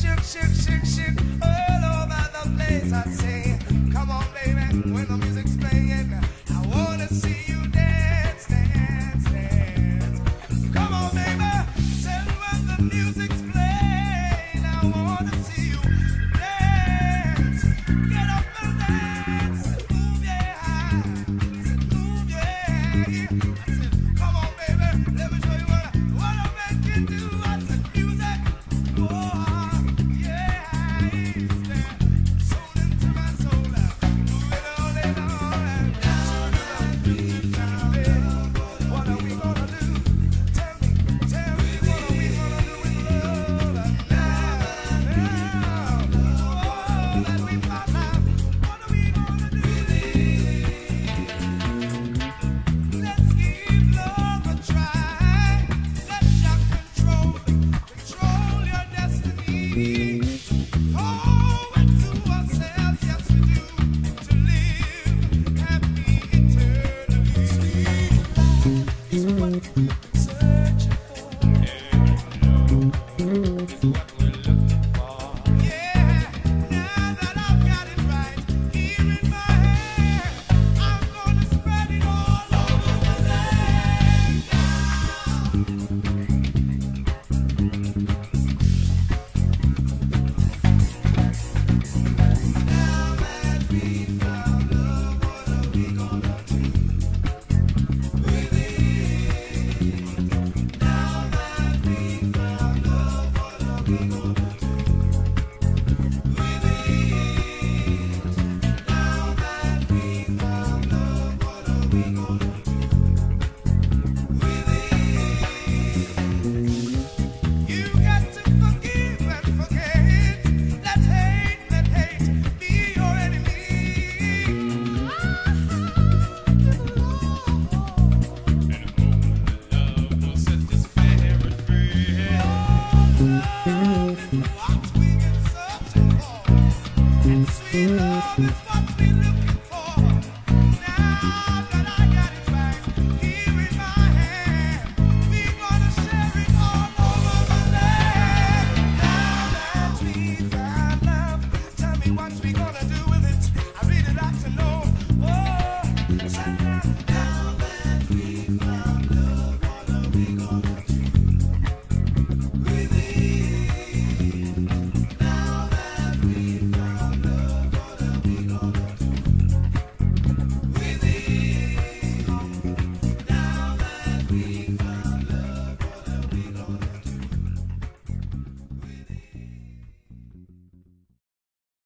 shook, shook, shook, shook all over the place. I say, come on, baby, when the music. Sweet love is what we look